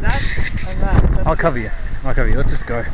That and that. That's I'll cover you. I'll cover you. Let's just go.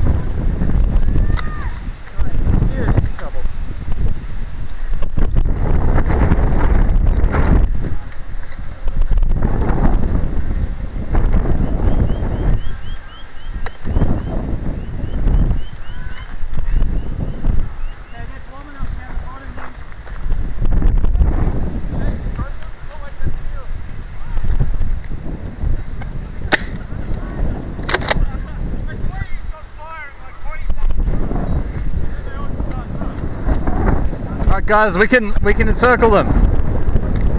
Guys, we can we can encircle them.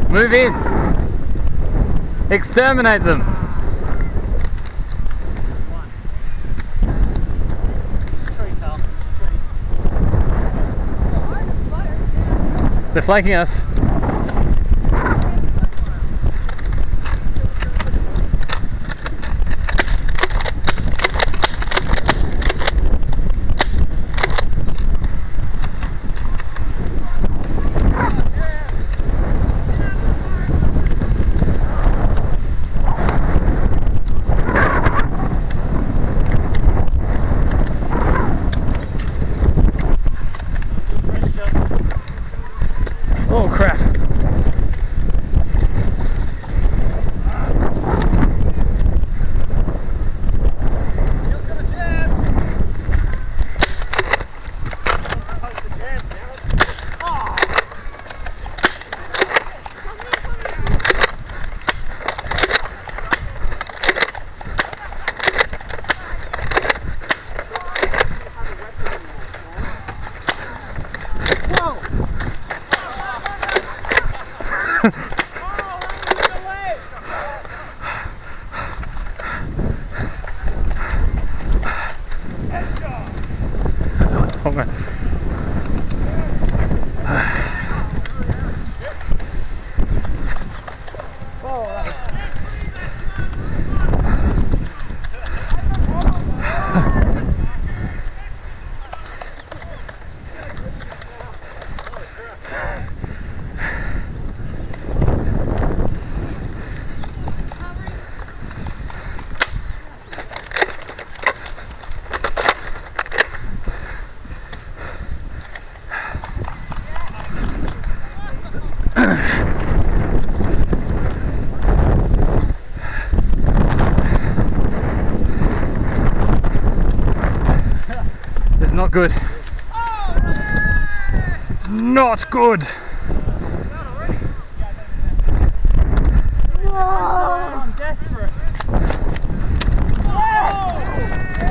Move in. Exterminate them. They're flanking us. Oh crap. Oh It's not good. Not good. I'm desperate.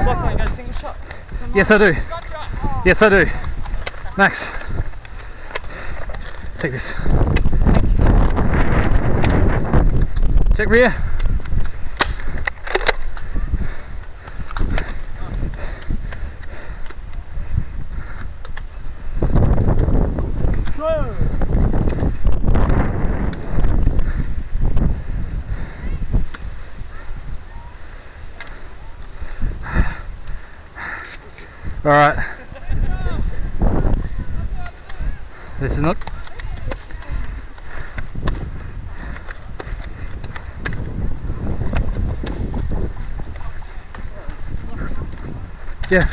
Look, I got a single shot. Yes, I do. Yes, I do. Max, take this. Check rear. All right. This is not. Yeah,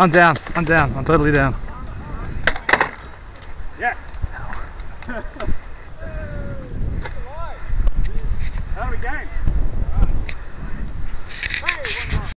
I'm down, I'm down, I'm totally down. Yes! How are we going?